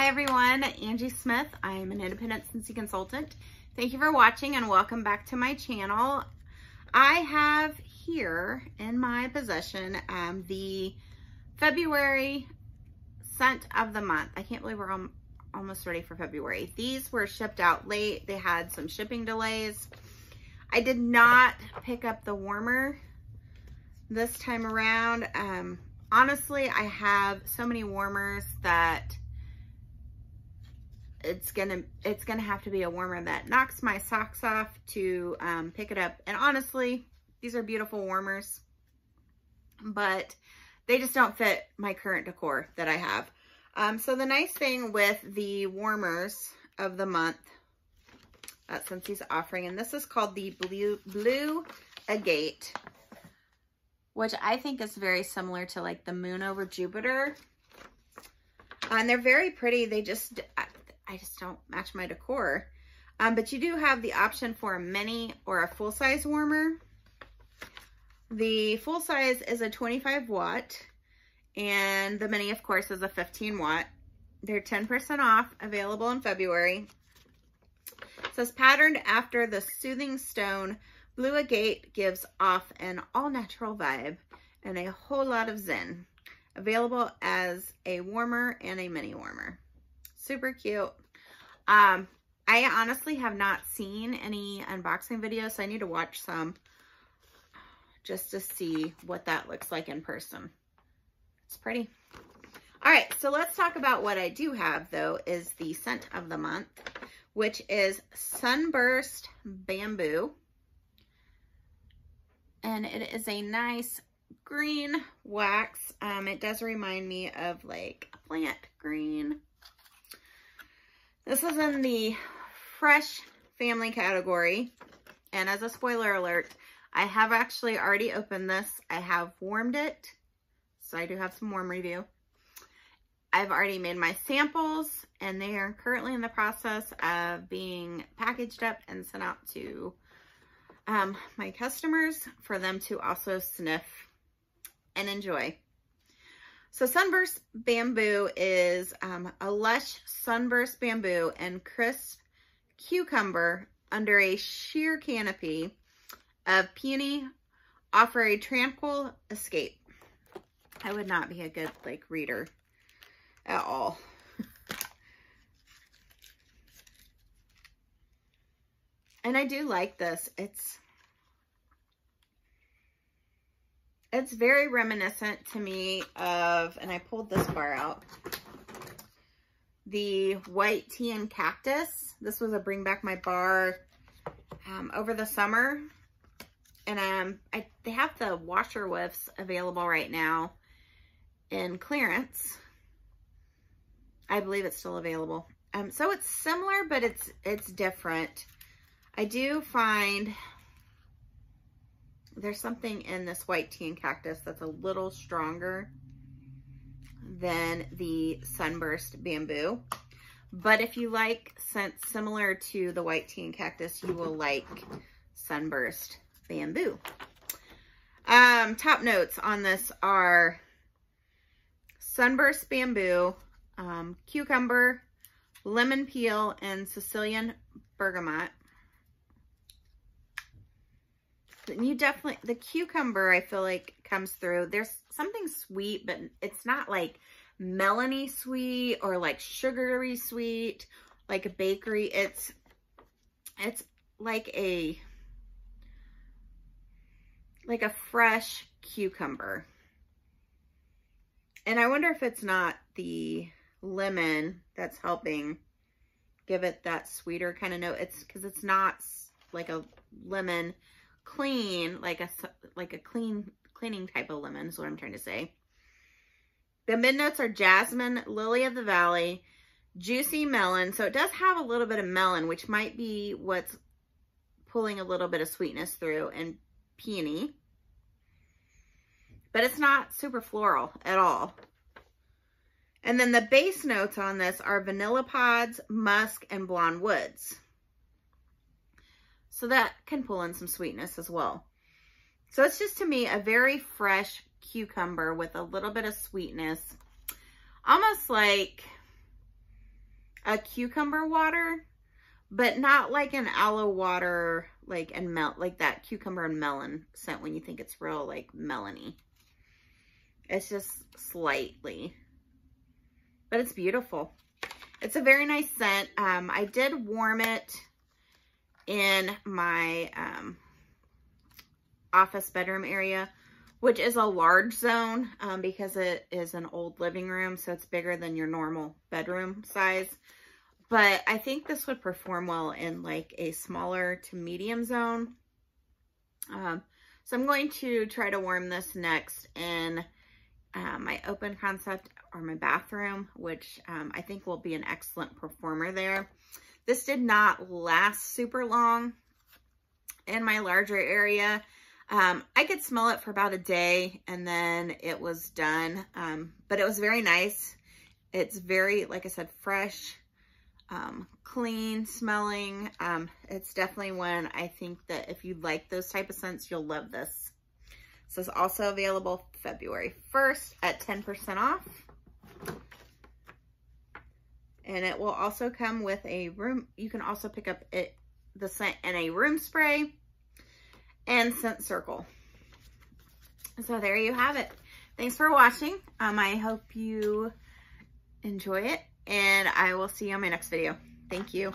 Hi everyone, Angie Smith. I'm an independent Scentsy consultant. Thank you for watching and welcome back to my channel. I have here in my possession um, the February scent of the month. I can't believe we're almost ready for February. These were shipped out late. They had some shipping delays. I did not pick up the warmer this time around. Um, honestly, I have so many warmers that it's gonna it's gonna have to be a warmer that knocks my socks off to um, pick it up. And honestly, these are beautiful warmers, but they just don't fit my current decor that I have. Um, so the nice thing with the warmers of the month that Scentsy's offering, and this is called the Blue, Blue Agate, which I think is very similar to like the Moon over Jupiter. And they're very pretty. They just, I just don't match my decor. Um, but you do have the option for a mini or a full-size warmer. The full size is a 25 watt and the mini, of course, is a 15 watt. They're 10% off, available in February. It says patterned after the Soothing Stone, Blue Agate gives off an all-natural vibe and a whole lot of zen. Available as a warmer and a mini warmer. Super cute. Um, I honestly have not seen any unboxing videos, so I need to watch some just to see what that looks like in person. It's pretty. All right, so let's talk about what I do have, though, is the scent of the month, which is Sunburst Bamboo. And it is a nice green wax. Um, it does remind me of like a plant green. This is in the fresh family category. And as a spoiler alert, I have actually already opened this. I have warmed it. So I do have some warm review. I've already made my samples and they are currently in the process of being packaged up and sent out to um, my customers for them to also sniff and enjoy. So Sunburst Bamboo is um, a lush Sunburst Bamboo and crisp cucumber under a sheer canopy of peony offer a tranquil escape. I would not be a good like reader at all. and I do like this. It's it's very reminiscent to me of, and I pulled this bar out, the white tea and cactus. This was a bring back my bar um, over the summer. And um, I, they have the washer whiffs available right now in clearance. I believe it's still available. Um, so it's similar, but it's it's different. I do find there's something in this white tea and cactus that's a little stronger than the sunburst bamboo. But if you like scents similar to the white tea and cactus, you will like sunburst bamboo. Um, top notes on this are sunburst bamboo, um, cucumber, lemon peel, and Sicilian bergamot. And you definitely, the cucumber, I feel like comes through. There's something sweet, but it's not like melony sweet or like sugary sweet, like a bakery. It's, it's like a, like a fresh cucumber. And I wonder if it's not the lemon that's helping give it that sweeter kind of note. It's because it's not like a lemon clean, like a, like a clean, cleaning type of lemon is what I'm trying to say. The mid notes are jasmine, lily of the valley, juicy melon. So it does have a little bit of melon, which might be what's pulling a little bit of sweetness through, and peony. But it's not super floral at all. And then the base notes on this are vanilla pods, musk, and blonde woods. So that can pull in some sweetness as well. So it's just to me a very fresh cucumber with a little bit of sweetness. Almost like, a cucumber water, but not like an aloe water, like and melt like that cucumber and melon scent when you think it's real like melony. It's just slightly, but it's beautiful. It's a very nice scent. Um, I did warm it in my um, office bedroom area, which is a large zone um, because it is an old living room. So it's bigger than your normal bedroom size. But I think this would perform well in like a smaller to medium zone. Um, so I'm going to try to warm this next in uh, my open concept or my bathroom, which um, I think will be an excellent performer there. This did not last super long in my larger area. Um, I could smell it for about a day and then it was done. Um, but it was very nice. It's very, like I said, fresh, um, clean smelling. Um, it's definitely one I think that if you like those type of scents, you'll love this. So it's also available February 1st at 10% off. And it will also come with a room, you can also pick up it the scent in a room spray and scent circle. So there you have it. Thanks for watching. Um, I hope you enjoy it and I will see you on my next video. Thank you.